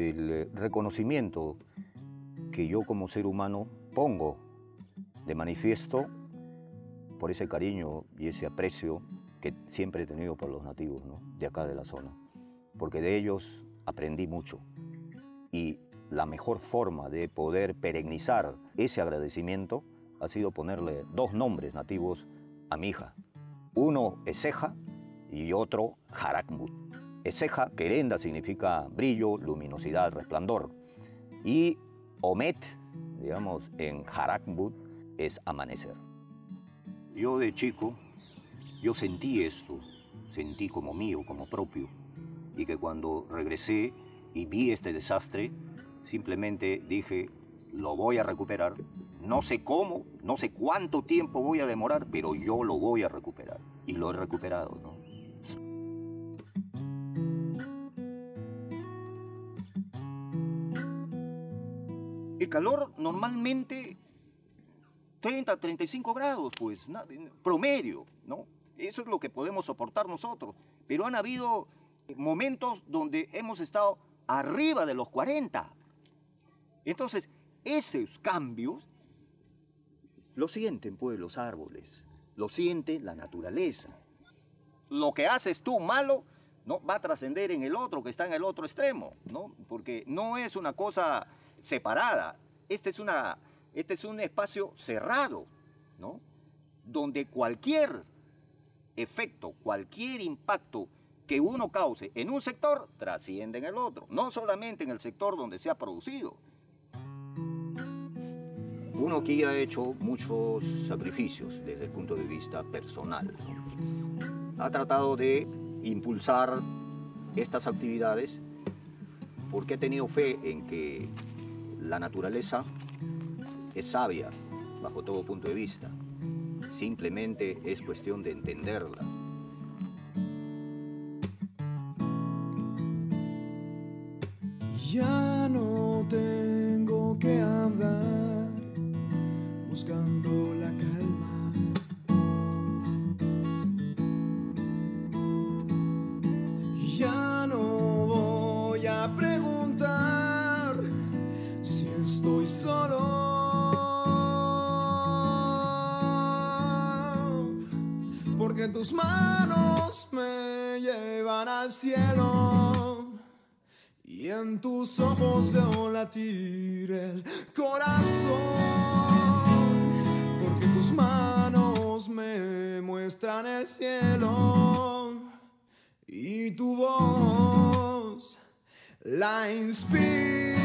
el eh, reconocimiento que yo como ser humano pongo de manifiesto por ese cariño y ese aprecio que siempre he tenido por los nativos de acá de la zona, porque de ellos aprendí mucho y la mejor forma de poder perennizar ese agradecimiento ha sido ponerle dos nombres nativos a mi hija. Uno Eseja y otro Harakmut. Eseja, querenda, significa brillo, luminosidad, resplandor. Y Omet, digamos, en Harakmut es amanecer. Yo de chico, yo sentí esto, sentí como mío, como propio. Y que cuando regresé y vi este desastre, simplemente dije, lo voy a recuperar. No sé cómo, no sé cuánto tiempo voy a demorar, pero yo lo voy a recuperar. Y lo he recuperado, ¿no? El calor normalmente 30, 35 grados, pues, promedio, ¿no? Eso es lo que podemos soportar nosotros. Pero han habido momentos donde hemos estado arriba de los 40. Entonces, esos cambios lo sienten pues los árboles, lo siente la naturaleza. Lo que haces tú malo no va a trascender en el otro que está en el otro extremo, ¿no? Porque no es una cosa separada. Este es, una, este es un espacio cerrado, ¿no? Donde cualquier efecto, cualquier impacto que uno cause en un sector trasciende en el otro, no solamente en el sector donde se ha producido. Uno aquí ha hecho muchos sacrificios desde el punto de vista personal. Ha tratado de impulsar estas actividades porque ha tenido fe en que la naturaleza es sabia bajo todo punto de vista. Simplemente es cuestión de entenderla. Ya no tengo que andar buscando la Porque tus manos me llevan al cielo. Y en tus ojos veo latir el corazón tus manos me muestran el cielo y tu voz la inspiración.